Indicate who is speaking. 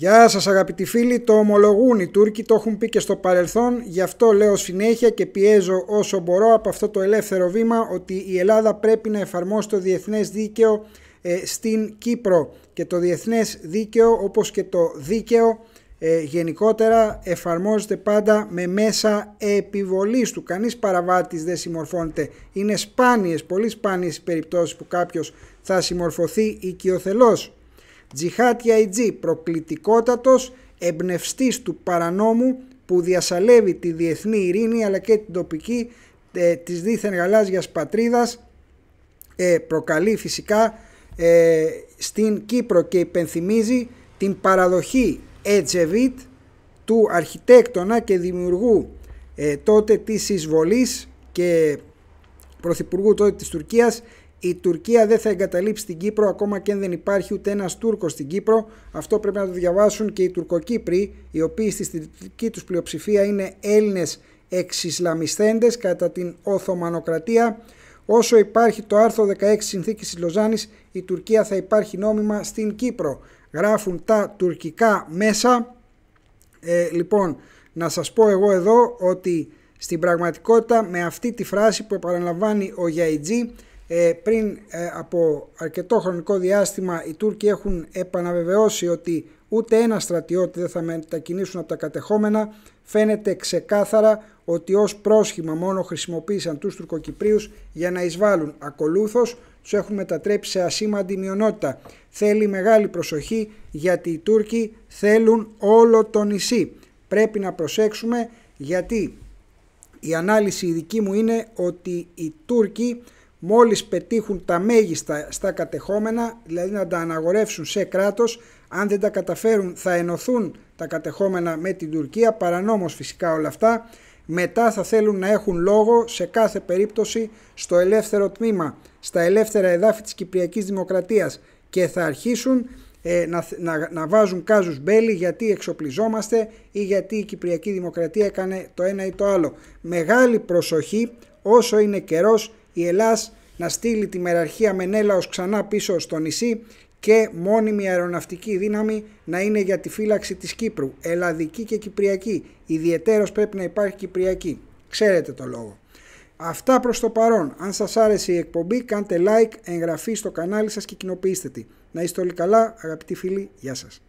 Speaker 1: Γεια σας αγαπητοί φίλοι, το ομολογούν οι Τούρκοι, το έχουν πει και στο παρελθόν, γι' αυτό λέω συνέχεια και πιέζω όσο μπορώ από αυτό το ελεύθερο βήμα ότι η Ελλάδα πρέπει να εφαρμόσει το διεθνές δίκαιο ε, στην Κύπρο και το διεθνές δίκαιο όπως και το δίκαιο ε, γενικότερα εφαρμόζεται πάντα με μέσα επιβολής του. Κανείς παραβάτης δεν συμμορφώνεται. Είναι σπάνιες, πολύ σπάνιες οι περιπτώσεις που κάποιος θα συμμορφωθεί οικειοθελώς. Τζιχάτ Αϊτζή, προκλητικότατος εμπνευστής του παρανόμου που διασαλεύει τη διεθνή ειρήνη αλλά και την τοπική ε, της δίθεν γαλάζιας πατρίδας ε, προκαλεί φυσικά ε, στην Κύπρο και υπενθυμίζει την παραδοχή Ετζεβίτ του αρχιτέκτονα και δημιουργού ε, τότε της εισβολής και πρωθυπουργού τότε της Τουρκίας η Τουρκία δεν θα εγκαταλείψει την Κύπρο ακόμα και αν δεν υπάρχει ούτε ένας Τούρκος στην Κύπρο. Αυτό πρέπει να το διαβάσουν και οι Τουρκοκύπροι, οι οποίοι στη δική τους πλειοψηφία είναι Έλληνες εξισλαμισθέντες κατά την Οθωμανοκρατία. Όσο υπάρχει το άρθρο 16 συνθήκης της Λοζάνης, η Τουρκία θα υπάρχει νόμιμα στην Κύπρο. Γράφουν τα τουρκικά μέσα. Ε, λοιπόν, να σας πω εγώ εδώ ότι στην πραγματικότητα με αυτή τη φράση που επαναλαμβάνει ο Γιαϊτζή ε, πριν ε, από αρκετό χρονικό διάστημα οι Τούρκοι έχουν επαναβεβαιώσει ότι ούτε ένα στρατιώτη δεν θα μετακινήσουν από τα κατεχόμενα. Φαίνεται ξεκάθαρα ότι ως πρόσχημα μόνο χρησιμοποίησαν τους Τουρκοκυπρίους για να εισβάλλουν. Ακολούθως τους έχουν μετατρέψει σε ασήμαντη μειονότητα. Θέλει μεγάλη προσοχή γιατί οι Τούρκοι θέλουν όλο το νησί. Πρέπει να προσέξουμε γιατί η ανάλυση η δική μου είναι ότι οι Τούρκοι μόλις πετύχουν τα μέγιστα στα κατεχόμενα, δηλαδή να τα αναγορεύσουν σε κράτος, αν δεν τα καταφέρουν θα ενωθούν τα κατεχόμενα με την Τουρκία, παρανόμως φυσικά όλα αυτά, μετά θα θέλουν να έχουν λόγο σε κάθε περίπτωση στο ελεύθερο τμήμα, στα ελεύθερα εδάφη της Κυπριακής Δημοκρατίας και θα αρχίσουν ε, να, να, να βάζουν κάζους μπέλη γιατί εξοπλιζόμαστε ή γιατί η Κυπριακή Δημοκρατία έκανε το ένα ή το άλλο. Μεγάλη προσοχή όσο είναι καιρός η Ελλάς να στείλει τη μεραρχία Μενέλαος ξανά πίσω στο νησί και μόνιμη αεροναυτική δύναμη να είναι για τη φύλαξη της Κύπρου, ελλαδική και κυπριακή. Ιδιαιτέρως πρέπει να υπάρχει κυπριακή. Ξέρετε το λόγο. Αυτά προς το παρόν. Αν σας άρεσε η εκπομπή κάντε like, εγγραφή στο κανάλι σας και κοινοποιήστε τη. Να είστε όλοι καλά αγαπητοί φίλοι. Γεια σας.